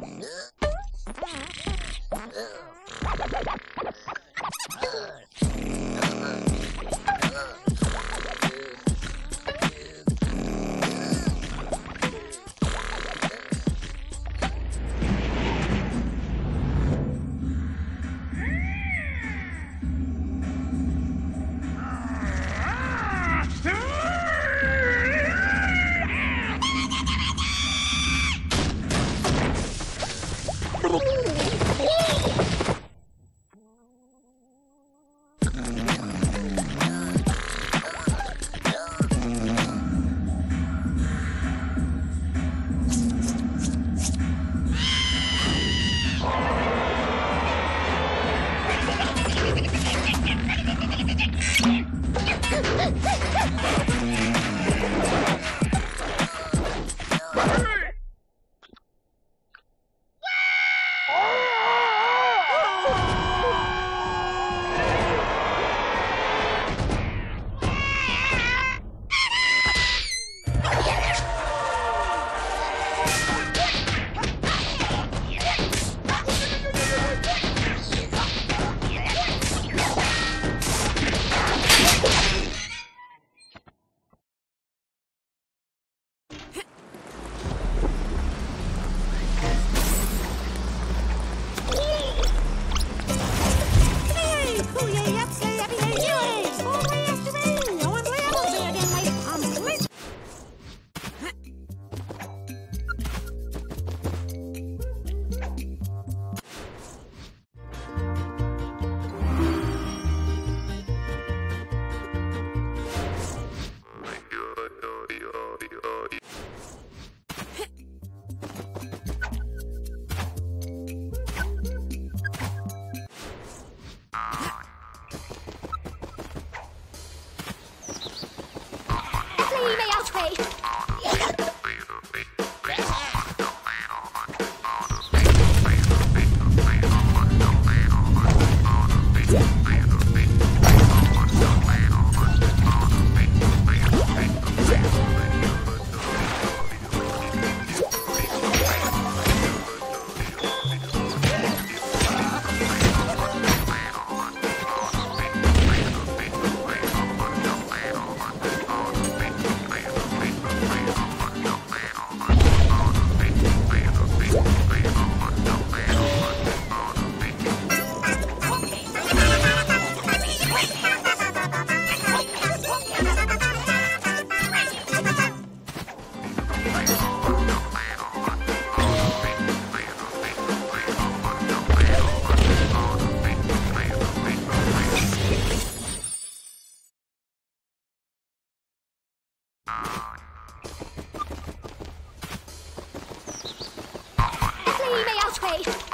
Ha ha ha ha! pronto. Anime outfit.